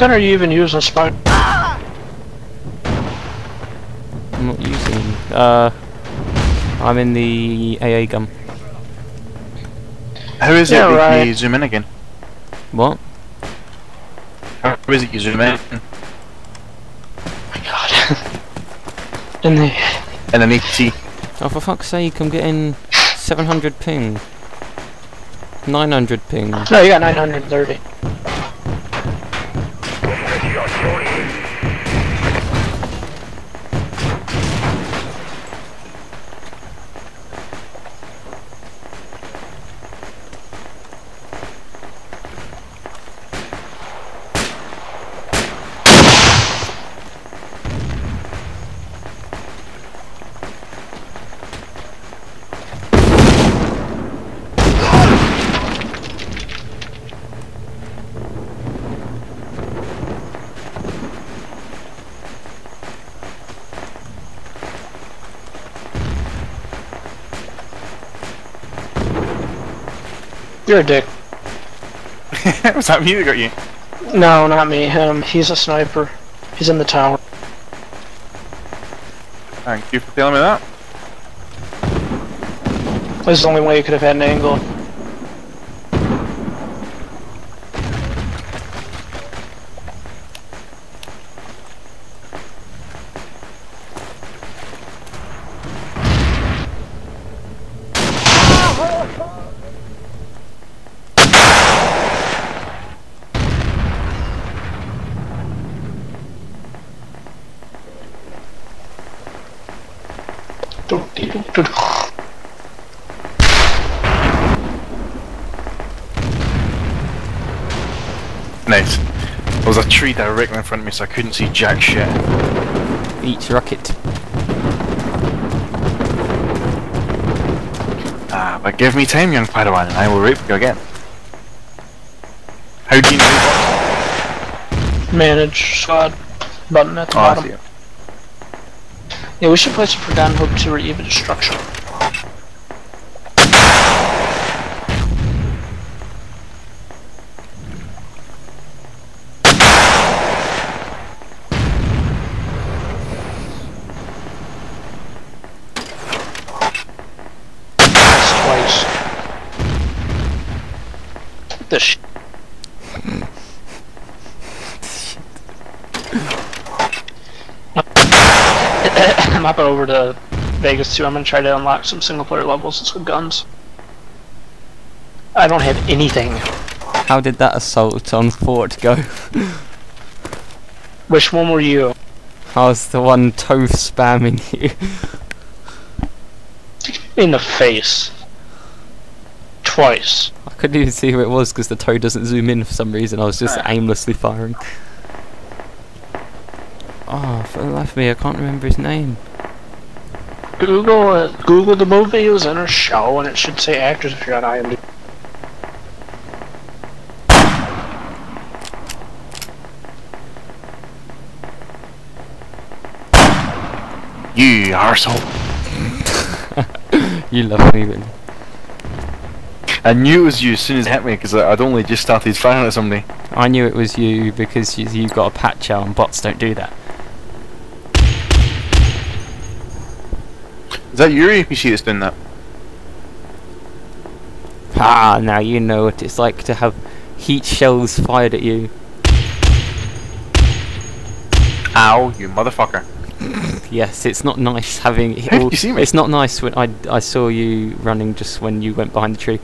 gun are you even using, Spike? I'm not using. Uh, I'm in the AA gun. How is Yeah, it that right. you zoom in again? What? How is it you zoom in? my god. In the... In an AT. Oh, for fuck's sake! I'm getting 700 ping. 900 ping. No, you got 930. You're a dick. Was that me that got you? No, not me. Him. He's a sniper. He's in the tower. Thank you for telling me that. This is the only way you could have had an angle. Nice. There was a tree directly in front of me so I couldn't see jack shit. Each rocket. Ah, but give me time, young Padawan, and I will rape you again. How do you know Manage squad button at the Oh, I bottom. It. Yeah, we should place a Forgotten Hope to even destruction. Twice. Sh- I'm hopping over to Vegas too. I'm gonna try to unlock some single player levels with guns. I don't have anything. How did that assault on Fort go? Which one were you? I was the one TOW spamming you. In the face. Twice. I couldn't even see who it was because the TOW doesn't zoom in for some reason. I was just aimlessly firing. Oh, for the life of me, I can't remember his name. Google it. Google the movie he was in or show, and it should say actors if you're on IMDb. You arsehole. You love me, really. I knew it was you as soon as it hit me because I'd only just started firing at somebody. I knew it was you because you, you got a patch out and bots don't do that. Is that your APC that's doing that? Ah, now you know what it's like to have heat shells fired at you. Ow, you motherfucker. Yes, it's not nice having. Did all- you see me? It's not nice when I I saw you running just when you went behind the tree.